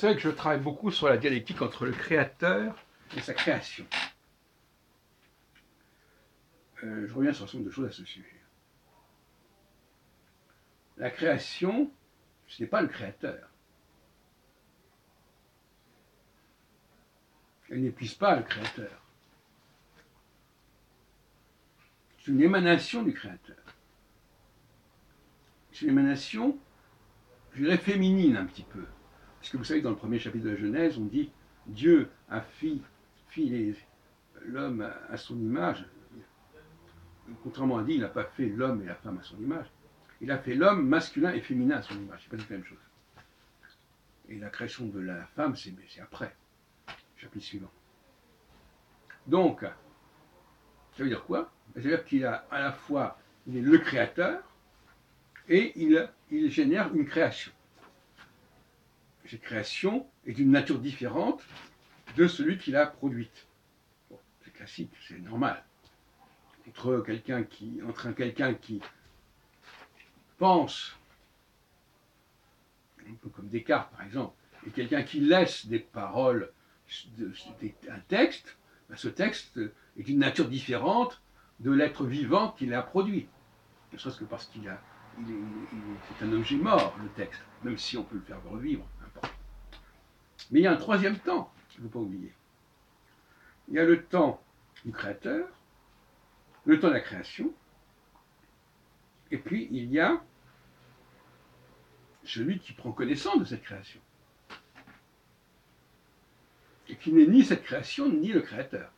savez que je travaille beaucoup sur la dialectique entre le créateur et sa création. Euh, je reviens sur un certain nombre de choses à ce sujet. La création, ce n'est pas le créateur. Elle n'épuise pas le créateur. C'est une émanation du créateur. C'est une émanation, je dirais, féminine un petit peu. Parce que vous savez, dans le premier chapitre de la Genèse, on dit Dieu a fait, l'homme à son image. Contrairement à dit, il n'a pas fait l'homme et la femme à son image. Il a fait l'homme masculin et féminin à son image. C'est pas la même chose. Et la création de la femme, c'est après, chapitre suivant. Donc, ça veut dire quoi? Ça veut dire qu'il a à la fois, il est le créateur et il génère une création. Cette création est d'une nature différente de celui qui l'a produite. c'est classique, c'est normal. Entre quelqu'un qui, entre quelqu'un qui pense, un peu comme Descartes par exemple, et quelqu'un qui laisse des paroles, un texte, ben, ce texte est d'une nature différente de l'être vivant qui l'a produit. Ne serait-ce que parce qu'il a, est, un objet mort, le texte, même si on peut le faire revivre. Mais il y a un troisième temps qu'il ne faut pas oublier. Il y a le temps du créateur, le temps de la création, et puis il y a celui qui prend connaissance de cette création. Et qui n'est ni cette création, ni le créateur.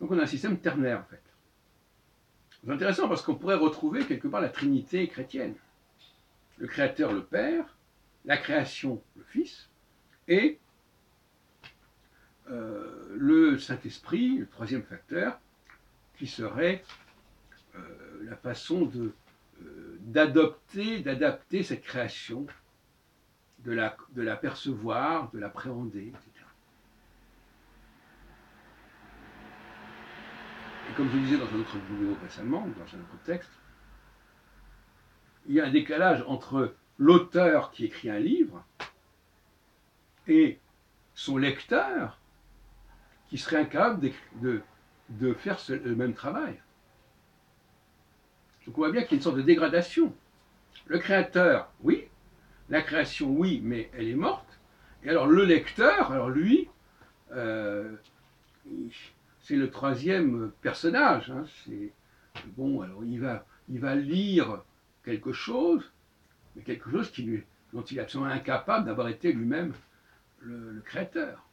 Donc on a un système ternaire, en fait. C'est intéressant parce qu'on pourrait retrouver quelque part la Trinité chrétienne. Le Créateur, le Père, la création, le Fils, et euh, le Saint-Esprit, le troisième facteur, qui serait euh, la façon euh, d'adopter, d'adapter cette création, de la, de la percevoir, de l'appréhender, etc. Et comme je disais dans un autre vidéo récemment, dans un autre texte, il y a un décalage entre l'auteur qui écrit un livre et son lecteur qui serait incapable de, faire le même travail. Donc on voit bien qu'il y a une sorte de dégradation. Le créateur, oui. La création, oui, mais elle est morte. Et alors le lecteur, alors lui, euh, c'est le troisième personnage. Hein. bon, alors il va, lire quelque chose, mais quelque chose dont il est absolument incapable d'avoir été lui-même le, créateur.